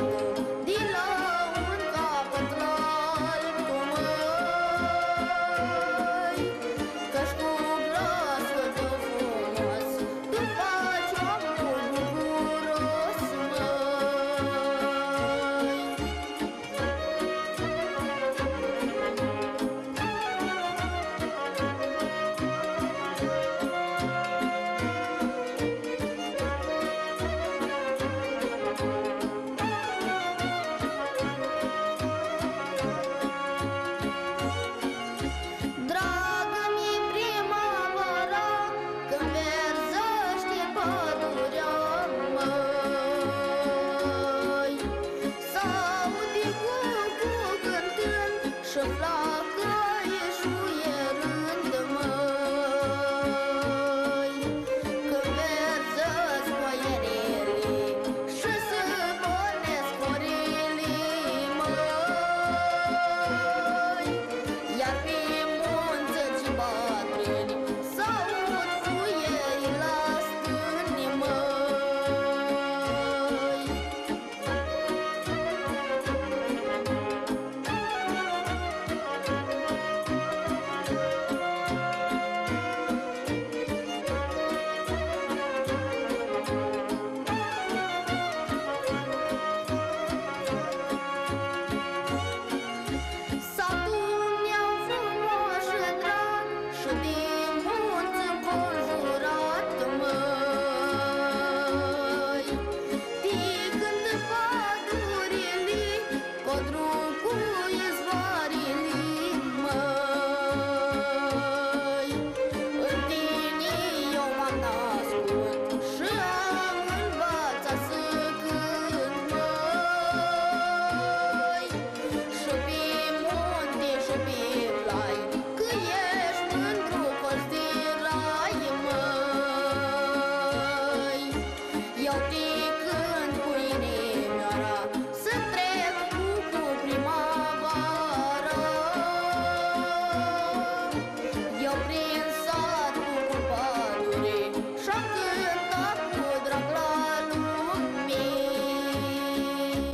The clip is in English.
Thank you. Russian love.